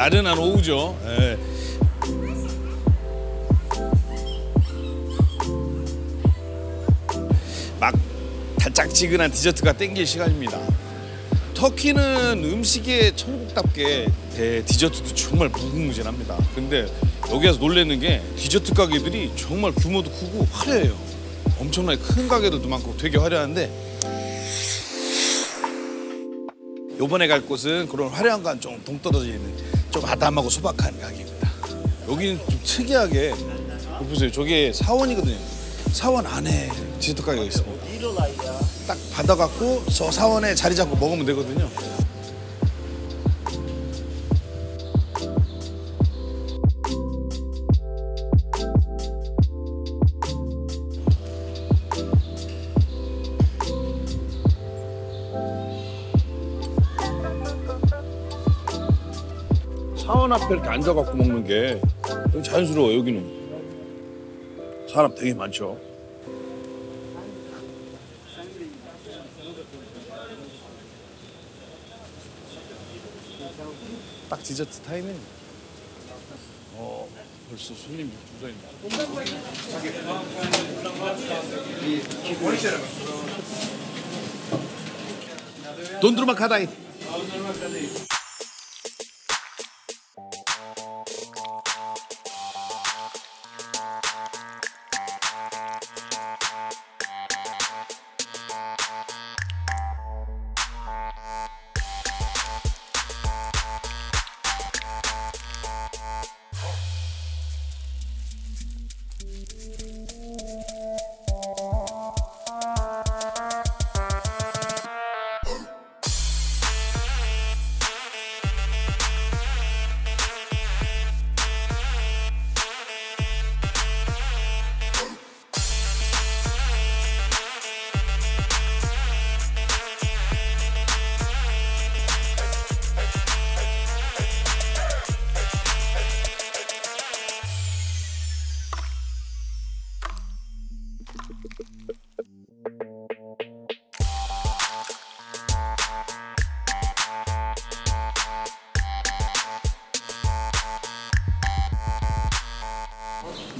나른한 오후죠. 예. 막 달짝지근한 디저트가 땡길 시간입니다. 터키는 음식의 천국답게 대- 디저트도 정말 무궁무진합니다. 근데 여기 와서 놀라는 게 디저트 가게들이 정말 규모도 크고 화려해요. 엄청나게 큰 가게들도 많고 되게 화려한데 요번에 갈 곳은 그런 화려한 건 좀 동떨어져 있는 좀 아담하고 소박한 가게입니다. 여기는 좀 특이하게 여기 보세요. 저게 사원이거든요. 사원 안에 디저트 가게가 있습니다. 딱 받아갖고 저 사원에 자리 잡고 먹으면 되거든요. 사원 앞에 이렇게 앉아갖고 먹는 게 되게 자연스러워요, 여기는. 사람 되게 많죠. 딱 디저트 타임은 어 벌써 손님 줄서 있네. 돈드루마 카다이.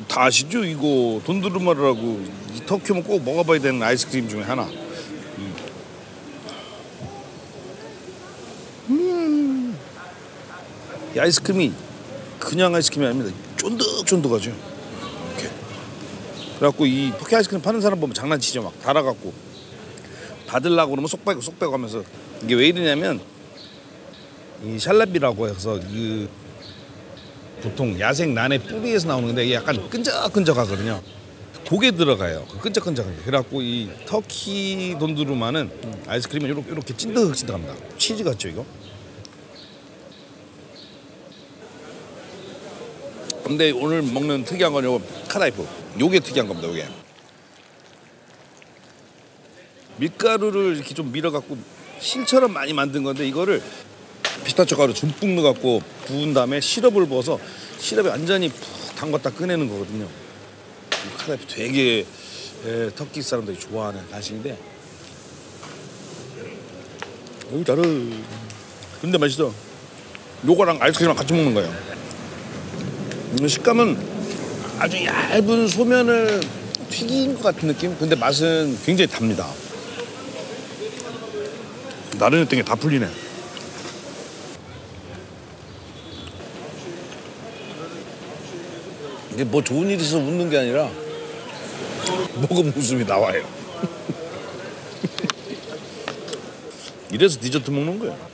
다 아시죠? 이거 돈드루마르라고 이 터키 오면 꼭 먹어봐야 되는 아이스크림 중에 하나. 음. 음. 이 아이스크림이 그냥 아이스크림이 아닙니다. 쫀득쫀득하죠. 그래갖고 이 터키 아이스크림 파는 사람 보면 장난치죠. 막 달아갖고 받으려고 그러면 쏙 빼고 쏙 빼고 하면서 이게 왜 이러냐면 이 샬라비라고 해서 그 보통 야생 난의 뿌리에서 나오는 건데 이게 약간 끈적끈적하거든요. 고게 들어가요. 그 끈적끈적하게. 그래갖고 이 터키 돈두루마는 아이스크림은 이렇게, 이렇게 찐득찐득합니다. 치즈 같죠 이거? 근데 오늘 먹는 특이한 건 요거 카다이프. 요게 특이한 겁니다. 요게. 밀가루를 이렇게 좀 밀어갖고 실처럼 많이 만든 건데 이거를 피스타치오 가루 듬뿍 넣어갖고 부은 다음에 시럽을 부어서 시럽에 완전히 푹 담갔다 꺼내는 거거든요. 이 카다이프 되게 에, 터키 사람들이 좋아하는 간식인데 오 잘해. 근데 맛있어. 요거랑 아이스크림이랑 같이 먹는 거예요. 음, 식감은 아주 얇은 소면을 튀긴 것 같은 느낌? 근데 맛은 굉장히 답니다. 나른했던 게 다 풀리네. 이게 뭐 좋은 일 있어서 웃는 게 아니라 먹으면 웃음이 나와요. 이래서 디저트 먹는 거예요.